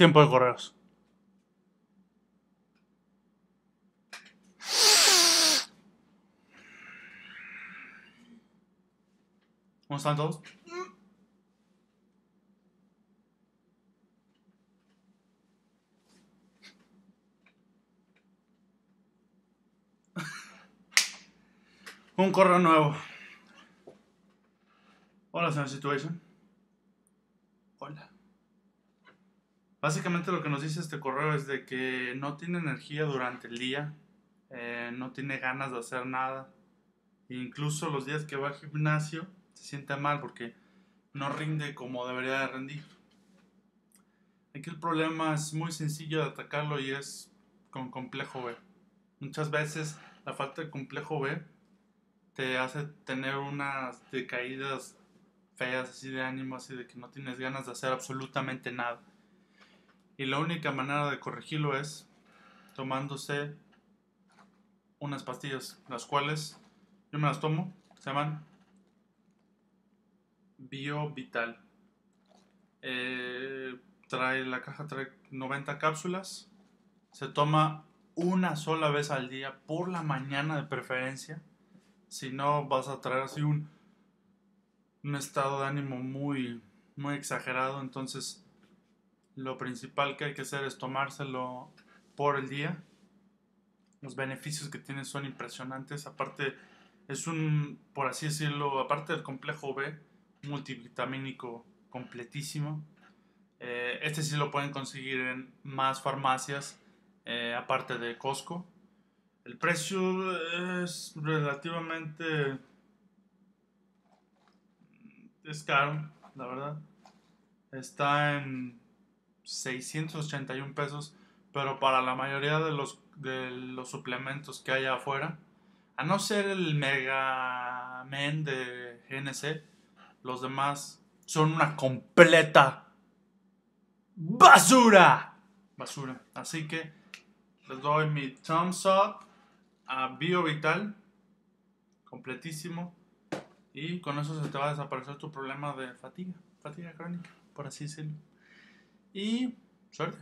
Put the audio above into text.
tiempo de correos. ¿Cómo están? Un correo nuevo. Hola, señor Situation. Hola. Básicamente lo que nos dice este correo es de que no tiene energía durante el día, eh, no tiene ganas de hacer nada. E incluso los días que va al gimnasio se siente mal porque no rinde como debería de rendir. Aquí el problema es muy sencillo de atacarlo y es con complejo B. Muchas veces la falta de complejo B te hace tener unas decaídas feas así de ánimo, así de que no tienes ganas de hacer absolutamente nada. Y la única manera de corregirlo es tomándose unas pastillas, las cuales yo me las tomo, se llaman Bio Vital. Eh, trae la caja trae 90 cápsulas. Se toma una sola vez al día, por la mañana de preferencia. Si no, vas a traer así un, un estado de ánimo muy, muy exagerado. Entonces, lo principal que hay que hacer es tomárselo por el día. Los beneficios que tiene son impresionantes. Aparte, es un, por así decirlo, aparte del complejo B, multivitamínico completísimo. Eh, este sí lo pueden conseguir en más farmacias, eh, aparte de Costco. El precio es relativamente... Es caro, la verdad. Está en 681 pesos, pero para la mayoría de los, de los suplementos que hay afuera, a no ser el Mega Men de GNC, los demás son una completa basura. Basura. Así que les doy mi thumbs up a Bio Vital. Completísimo. Y con eso se te va a desaparecer tu problema de fatiga. Fatiga crónica, por así decirlo. Y suerte.